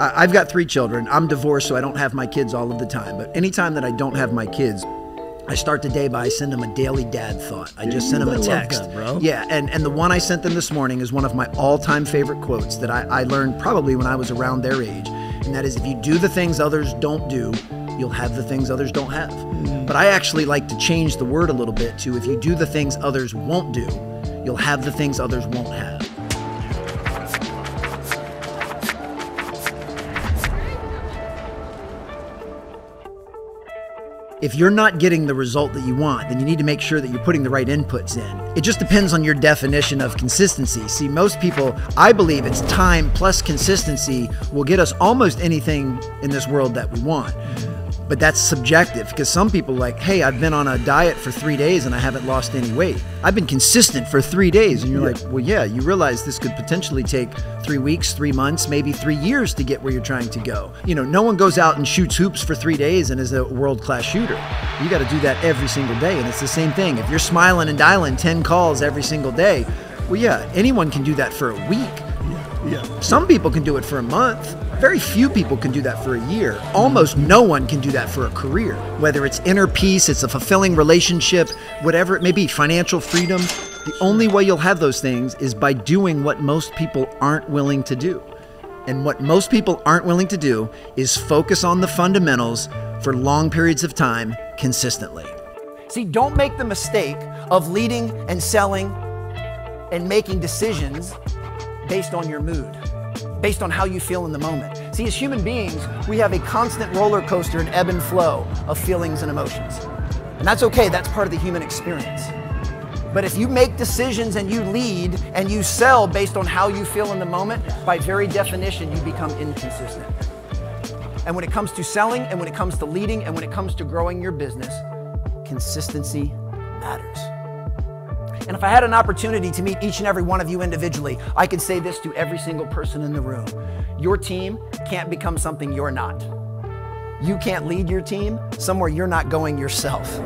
I've got three children. I'm divorced, so I don't have my kids all of the time. But anytime that I don't have my kids, I start the day by I send them a daily dad thought. I just send them a text. that, bro. Yeah, and, and the one I sent them this morning is one of my all-time favorite quotes that I, I learned probably when I was around their age. And that is if you do the things others don't do, you'll have the things others don't have. Mm-hmm. But I actually like to change the word a little bit to if you do the things others won't do, you'll have the things others won't have. If you're not getting the result that you want, then you need to make sure that you're putting the right inputs in. It just depends on your definition of consistency. See, most people, I believe it's time plus consistency will get us almost anything in this world that we want. But that's subjective because some people like, hey, I've been on a diet for three days and I haven't lost any weight. I've been consistent for three days. And you're like, well, yeah, you realize this could potentially take three weeks, three months, maybe three years to get where you're trying to go. You know, no one goes out and shoots hoops for three days and is a world class shooter. You got to do that every single day. And it's the same thing. If you're smiling and dialing 10 calls every single day, well, yeah, anyone can do that for a week. Yeah. Some people can do it for a month. Very few people can do that for a year. Almost no one can do that for a career. Whether it's inner peace, it's a fulfilling relationship, whatever it may be, financial freedom. The only way you'll have those things is by doing what most people aren't willing to do. And what most people aren't willing to do is focus on the fundamentals for long periods of time consistently. See, don't make the mistake of leading and selling and making decisions based on your mood, based on how you feel in the moment. See, as human beings, we have a constant roller coaster and ebb and flow of feelings and emotions. And that's okay, that's part of the human experience. But if you make decisions and you lead and you sell based on how you feel in the moment, by very definition, you become inconsistent. And when it comes to selling, and when it comes to leading, and when it comes to growing your business, consistency matters. And if I had an opportunity to meet each and every one of you individually, I could say this to every single person in the room Your team can't become something you're not. You can't lead your team somewhere you're not going yourself.